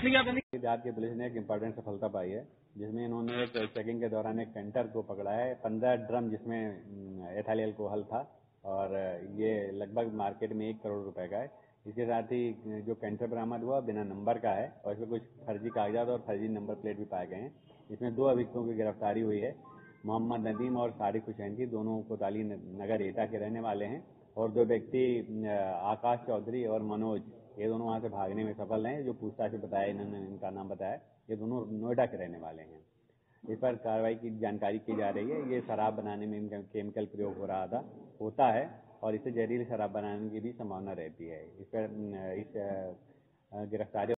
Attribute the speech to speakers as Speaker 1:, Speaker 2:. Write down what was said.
Speaker 1: की पुलिस ने एक इम्पोर्टेंट सफलता पाई है, जिसमें इन्होंने एक चेकिंग के दौरान एक टेंटर को पकड़ा है, पंद्रह ड्रम जिसमें एथाइल एल्कोहल था, और ये लगभग मार्केट में एक करोड़ रुपए का है। इसके साथ ही, जो कैंटर बरामद हुआ, बिना नंबर का है, और इसमें कुछ फर्जी कागजात और फर्जी नंबर प्लेट भी पाए गए हैं। इसमें दो अभियुक्तों की गिरफ्तारी हुई है, मोहम्मद नदीम और सारिक हुसैन की। दोनों कोताली नगर एटा के रहने वाले हैं, और दो व्यक्ति आकाश चौधरी और मनोज ये दोनों वहाँ से भागने में सफल हैं, जो पूछताछ बताया, इन्होंने इनका नाम बताया, ये दोनों नोएडा के रहने वाले हैं। इस पर कार्रवाई की जानकारी की जा रही है। ये शराब बनाने में इनका केमिकल प्रयोग हो रहा था, होता है, और इसे जहरीली शराब बनाने की भी संभावना रहती है। इस पर इस गिरफ्तारी